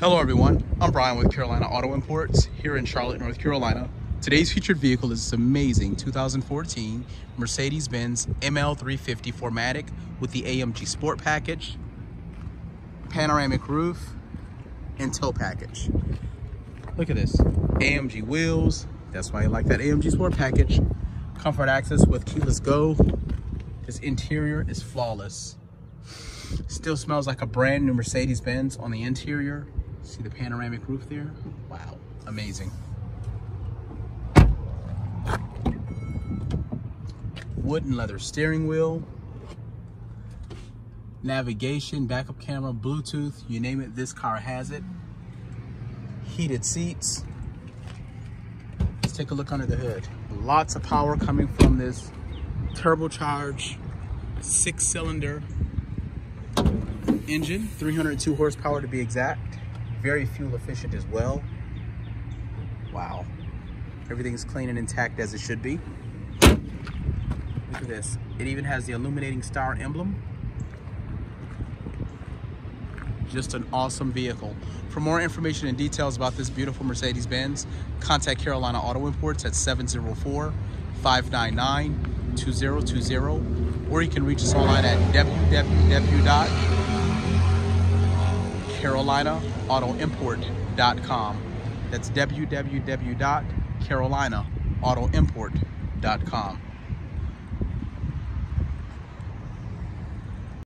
Hello everyone, I'm Brian with Carolina Auto Imports here in Charlotte, North Carolina. Today's featured vehicle is this amazing 2014 Mercedes-Benz ML350 4MATIC with the AMG Sport Package, panoramic roof, and tow package. Look at this, AMG wheels, that's why I like that AMG Sport Package. Comfort access with keyless go. This interior is flawless. Still smells like a brand new Mercedes-Benz on the interior. See the panoramic roof there? Wow, amazing. Wood and leather steering wheel. Navigation, backup camera, Bluetooth, you name it, this car has it. Heated seats. Let's take a look under the hood. Lots of power coming from this turbocharged six cylinder engine, 302 horsepower to be exact very fuel efficient as well. Wow. Everything's clean and intact as it should be. Look at this. It even has the illuminating star emblem. Just an awesome vehicle. For more information and details about this beautiful Mercedes-Benz, contact Carolina Auto Imports at 704-599-2020 or you can reach us online at www carolinaautoimport.com. That's www.carolinaautoimport.com.